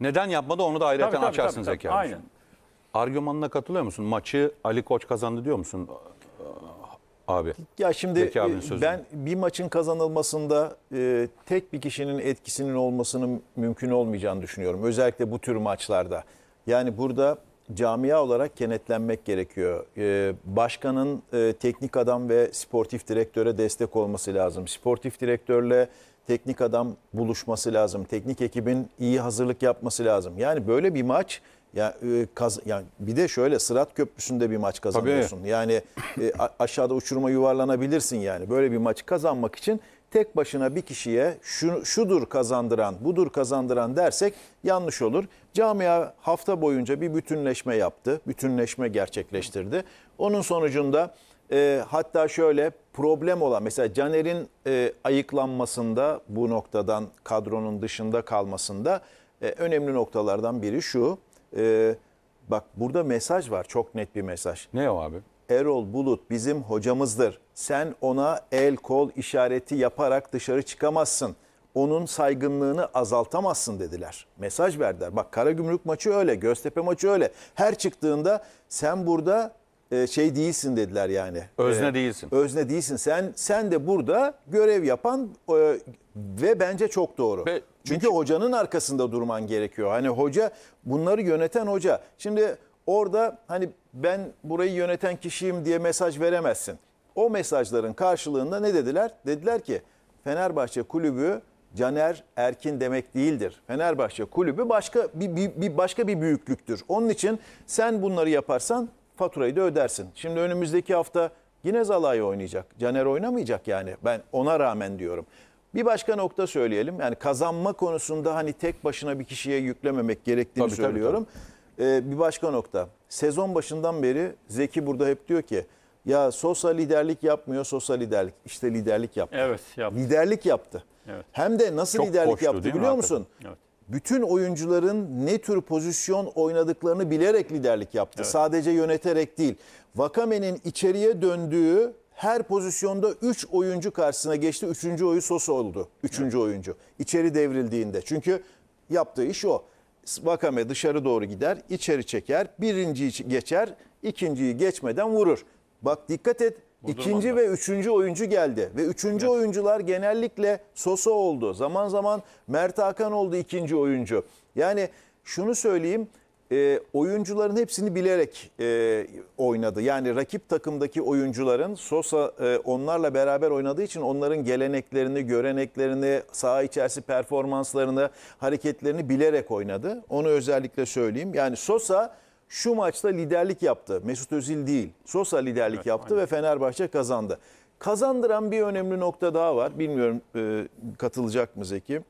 Neden yapmadı onu da ayrıca Tabii, açarsın tabii, tabii. Zeki abi. Aynen. Argümanına katılıyor musun? Maçı Ali Koç kazandı diyor musun abi? Ya şimdi e, sözü. ben bir maçın kazanılmasında e, tek bir kişinin etkisinin olmasının mümkün olmayacağını düşünüyorum. Özellikle bu tür maçlarda. Yani burada camia olarak kenetlenmek gerekiyor. E, başkanın e, teknik adam ve sportif direktöre destek olması lazım. Sportif direktörle teknik adam buluşması lazım. Teknik ekibin iyi hazırlık yapması lazım. Yani böyle bir maç ya e, kaz, yani bir de şöyle Sırat Köprüsü'nde bir maç kazanıyorsun. Yani e, aşağıda uçuruma yuvarlanabilirsin yani. Böyle bir maçı kazanmak için tek başına bir kişiye şu, şudur kazandıran, budur kazandıran dersek yanlış olur. Camia hafta boyunca bir bütünleşme yaptı, bütünleşme gerçekleştirdi. Onun sonucunda e, hatta şöyle problem olan mesela Caner'in e, ayıklanmasında bu noktadan kadronun dışında kalmasında e, önemli noktalardan biri şu. E, bak burada mesaj var çok net bir mesaj. Ne o abi? Erol Bulut bizim hocamızdır. Sen ona el kol işareti yaparak dışarı çıkamazsın. Onun saygınlığını azaltamazsın dediler. Mesaj verdiler. Bak Karagümrük maçı öyle, Göztepe maçı öyle. Her çıktığında sen burada e, şey değilsin dediler yani. Özne E, değilsin. Özne değilsin. Sen sen de burada görev yapan e, ve bence çok doğru. Ve Çünkü hocanın arkasında durman gerekiyor. Hani hoca bunları yöneten hoca. Şimdi orada hani ben burayı yöneten kişiyim diye mesaj veremezsin. O mesajların karşılığında ne dediler? Dediler ki Fenerbahçe kulübü Caner Erkin demek değildir. Fenerbahçe kulübü başka bir, bir, bir başka bir büyüklüktür. Onun için sen bunları yaparsan faturayı da ödersin. Şimdi önümüzdeki hafta yine Zalai oynayacak. Caner oynamayacak yani. Ben ona rağmen diyorum. Bir başka nokta söyleyelim. Yani kazanma konusunda hani tek başına bir kişiye yüklememek gerektiğini Tabii, tabii, söylüyorum. Ee, bir başka nokta. Sezon başından beri Zeki burada hep diyor ki ya Sosa liderlik yapmıyor, Sosa liderlik. İşte liderlik yaptı. Evet yaptı. Liderlik yaptı. Evet. Hem de nasıl Çok liderlik koştu, yaptı biliyor musun? Evet. Bütün oyuncuların ne tür pozisyon oynadıklarını bilerek liderlik yaptı. Sadece yöneterek değil. Vakame'nin içeriye döndüğü her pozisyonda 3 oyuncu karşısına geçti. Üçüncü oyu Sosa oldu. Üçüncü oyuncu. İçeri devrildiğinde. Çünkü yaptığı iş o. Vakame dışarı doğru gider, içeri çeker, birinciyi geçer, ikinciyi geçmeden vurur. Bak dikkat et. İkinci ve üçüncü oyuncu geldi. Ve üçüncü oyuncular genellikle Sosa oldu. Zaman zaman Mert Hakan oldu ikinci oyuncu. Yani şunu söyleyeyim. e, oyuncuların hepsini bilerek e, oynadı. Yani rakip takımdaki oyuncuların Sosa e, onlarla beraber oynadığı için onların geleneklerini, göreneklerini, saha içerisi performanslarını, hareketlerini bilerek oynadı. Onu özellikle söyleyeyim. Yani Sosa şu maçta liderlik yaptı. Mesut Özil değil. Sosa liderlik Evet, yaptı aynen. ve Fenerbahçe kazandı. Kazandıran bir önemli nokta daha var. Bilmiyorum e, katılacak mı Zeki?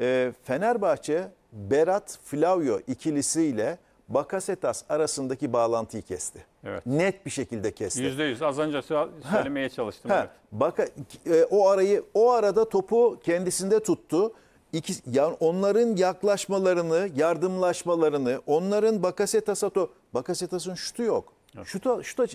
E, Fenerbahçe Berat Flavio ikilisiyle Bakasetas arasındaki bağlantıyı kesti. Evet. Net bir şekilde kesti. Yüzde yüz. Az önce sö- söylemeye çalıştım. Ha, Evet. baka, e, o arayı o arada topu kendisinde tuttu. İki, yani onların yaklaşmalarını, yardımlaşmalarını, onların Bakasetas'a to Bakasetas'ın şutu yok. Şuta, şuta,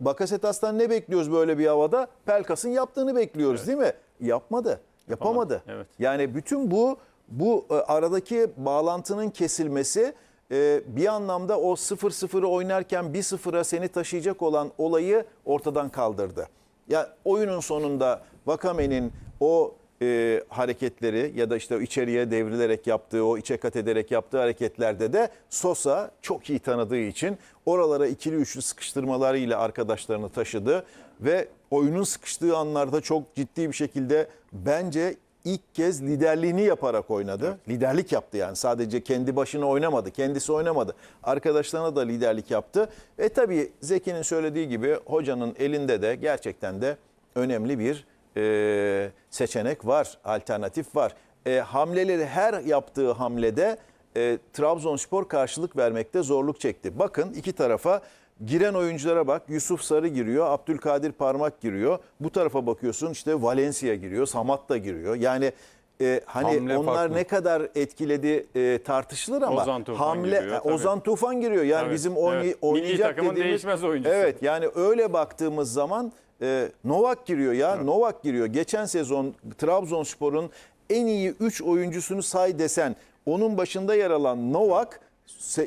Bakasetas'tan ne bekliyoruz böyle bir havada? Pelkas'ın yaptığını bekliyoruz değil mi? Yapmadı. Yapamadı. evet. Yani bütün bu bu e, aradaki bağlantının kesilmesi e, bir anlamda o 0-0'ı oynarken 1-0'a seni taşıyacak olan olayı ortadan kaldırdı. Ya oyunun sonunda Vakame'nin o e, hareketleri ya da işte içeriye devrilerek yaptığı, o içe kat ederek yaptığı hareketlerde de Sosa çok iyi tanıdığı için oralara ikili üçlü sıkıştırmalarıyla arkadaşlarını taşıdı ve oyunun sıkıştığı anlarda çok ciddi bir şekilde bence ilk kez liderliğini yaparak oynadı. Liderlik yaptı yani. Sadece kendi başına oynamadı. Kendisi oynamadı. Arkadaşlarına da liderlik yaptı. E tabii Zeki'nin söylediği gibi hocanın elinde de gerçekten de önemli bir e, seçenek var. Alternatif var. E, hamleleri her yaptığı hamlede e, Trabzonspor karşılık vermekte zorluk çekti. Bakın iki tarafa giren oyunculara bak. Yusuf Sarı giriyor, Abdülkadir Parmak giriyor. Bu tarafa bakıyorsun işte Valencia giriyor, Samat da giriyor. Yani e, hani Hamle onlar farklı. ne kadar etkiledi e, tartışılır ama Ozan Tufan hamle giriyor, tabii. Ozan Tufan giriyor. Yani Evet, bizim oynay- evet. Milli oynayacak takımın dediğimiz değişmez oyuncusu. Evet yani öyle baktığımız zaman e, Novak giriyor ya. Novak giriyor. Geçen sezon Trabzonspor'un en iyi 3 oyuncusunu say desen Onun başında yer alan Novak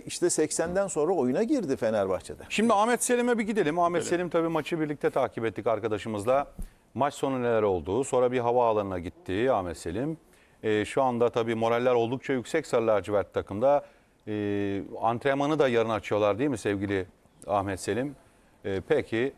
işte 80'den sonra oyuna girdi Fenerbahçe'de. Şimdi Ahmet Selim'e bir gidelim. Ahmet Selim tabii maçı birlikte takip ettik arkadaşımızla. Maç sonu neler oldu? Sonra bir havaalanına gitti Ahmet Selim. Ee, şu anda tabii moraller oldukça yüksek Sarı Lacivert takımda. Ee, antrenmanı da yarın açıyorlar değil mi sevgili Ahmet Selim? Ee, peki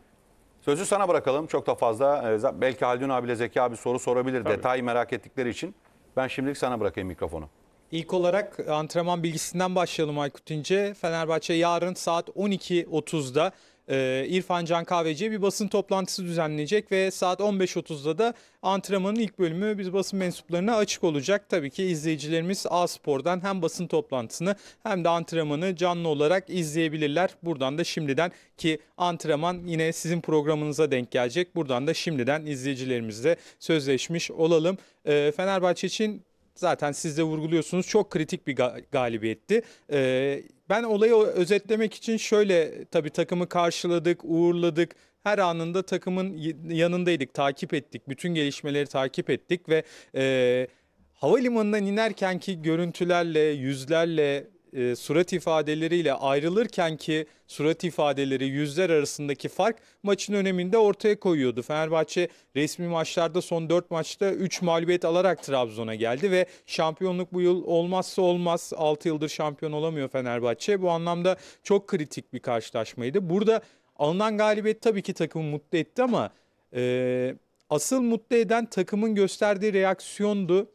sözü sana bırakalım. Çok da fazla e, belki Haldun abiyle Zeki abi soru sorabilir. Detay merak ettikleri için. Ben şimdilik sana bırakayım mikrofonu. İlk olarak antrenman bilgisinden başlayalım Aykut İnce. Fenerbahçe yarın saat 12.30'da e, İrfan Can Kahveci'ye bir basın toplantısı düzenleyecek ve saat 15.30'da da antrenmanın ilk bölümü biz basın mensuplarına açık olacak. Tabii ki izleyicilerimiz A-Spor'dan hem basın toplantısını hem de antrenmanı canlı olarak izleyebilirler. Buradan da şimdiden ki antrenman yine sizin programınıza denk gelecek. Buradan da şimdiden izleyicilerimizle sözleşmiş olalım. E, Fenerbahçe için zaten siz de vurguluyorsunuz çok kritik bir ga- galibiyetti. Ee, ben olayı özetlemek için şöyle tabii takımı karşıladık, uğurladık. Her anında takımın yanındaydık, takip ettik. Bütün gelişmeleri takip ettik ve e, havalimanından inerken görüntülerle, yüzlerle, e, surat ifadeleriyle ayrılırken ki surat ifadeleri, yüzler arasındaki fark maçın öneminde ortaya koyuyordu. Fenerbahçe resmi maçlarda son 4 maçta 3 mağlubiyet alarak Trabzon'a geldi ve şampiyonluk bu yıl olmazsa olmaz. 6 yıldır şampiyon olamıyor Fenerbahçe. Bu anlamda çok kritik bir karşılaşmaydı. Burada alınan galibiyet tabii ki takımı mutlu etti ama e, asıl mutlu eden takımın gösterdiği reaksiyondu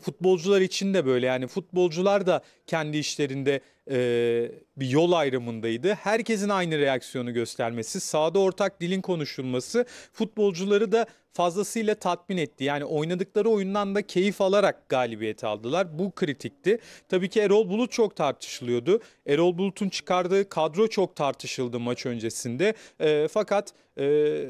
futbolcular için de böyle yani futbolcular da kendi işlerinde e, bir yol ayrımındaydı. Herkesin aynı reaksiyonu göstermesi, sahada ortak dilin konuşulması futbolcuları da fazlasıyla tatmin etti. Yani oynadıkları oyundan da keyif alarak galibiyeti aldılar. Bu kritikti. Tabii ki Erol Bulut çok tartışılıyordu. Erol Bulut'un çıkardığı kadro çok tartışıldı maç öncesinde. E, fakat e,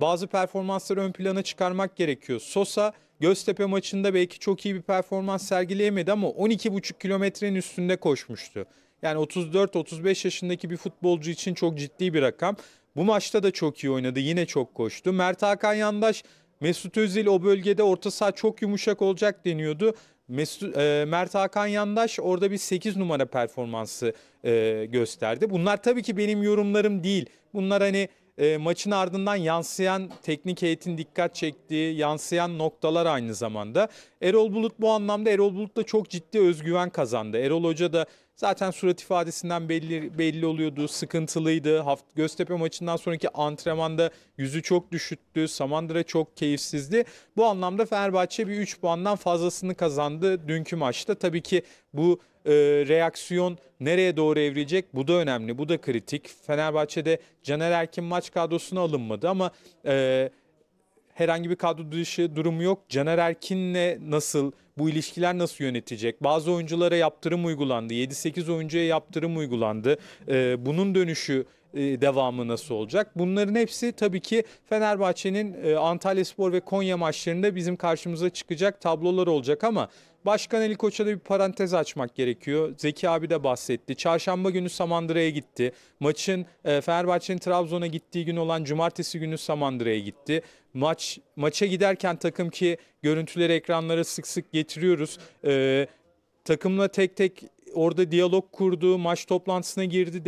bazı performansları ön plana çıkarmak gerekiyor. Sosa Göztepe maçında belki çok iyi bir performans sergileyemedi ama 12,5 kilometrenin üstünde koşmuştu. Yani 34-35 yaşındaki bir futbolcu için çok ciddi bir rakam. Bu maçta da çok iyi oynadı. Yine çok koştu. Mert Hakan Yandaş, Mesut Özil o bölgede orta saha çok yumuşak olacak deniyordu. Mesut, e, Mert Hakan Yandaş orada bir 8 numara performansı e, gösterdi. Bunlar tabii ki benim yorumlarım değil. Bunlar hani e, maçın ardından yansıyan teknik heyetin dikkat çektiği yansıyan noktalar aynı zamanda. Erol Bulut bu anlamda Erol Bulut da çok ciddi özgüven kazandı. Erol Hoca da zaten surat ifadesinden belli belli oluyordu. Sıkıntılıydı. Haft Göztepe maçından sonraki antrenmanda yüzü çok düşüktü. Samandıra çok keyifsizdi. Bu anlamda Fenerbahçe bir 3 puandan fazlasını kazandı dünkü maçta. Tabii ki bu e, reaksiyon nereye doğru evrilecek bu da önemli bu da kritik. Fenerbahçe'de Caner Erkin maç kadrosuna alınmadı ama e, herhangi bir kadro dışı durumu yok. Caner Erkin'le nasıl bu ilişkiler nasıl yönetecek? Bazı oyunculara yaptırım uygulandı. 7-8 oyuncuya yaptırım uygulandı. E, bunun dönüşü e, devamı nasıl olacak? Bunların hepsi tabii ki Fenerbahçe'nin e, Antalyaspor ve Konya maçlarında bizim karşımıza çıkacak tablolar olacak ama Başkan Ali Koç'a da bir parantez açmak gerekiyor. Zeki abi de bahsetti. Çarşamba günü Samandıra'ya gitti. Maçın e, Fenerbahçe'nin Trabzon'a gittiği gün olan cumartesi günü Samandıra'ya gitti. Maç maça giderken takım ki görüntüleri ekranlara sık sık getiriyoruz. E, takımla tek tek orada diyalog kurdu, maç toplantısına girdi,